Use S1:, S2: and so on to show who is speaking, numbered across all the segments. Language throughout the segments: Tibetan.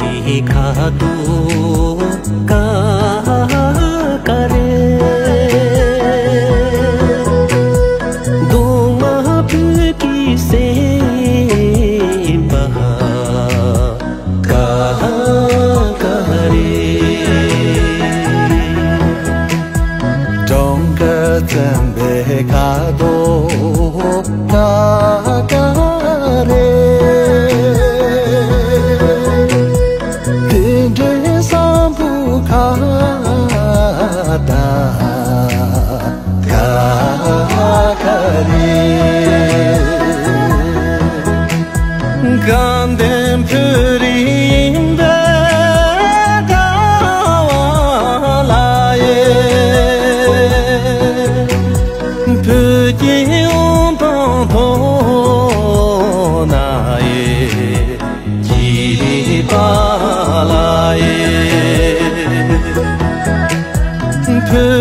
S1: भी खा तो का करे दू महाभी की से पहाड़ कहां कहरे डोंट कतबे ཚཚང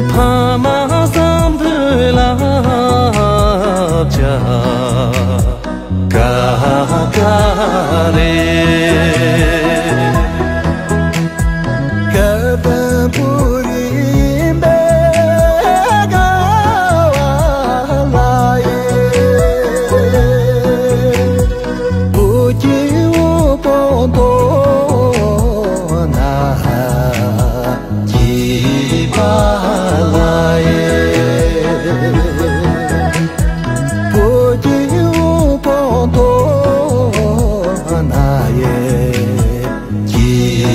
S1: ཚང མ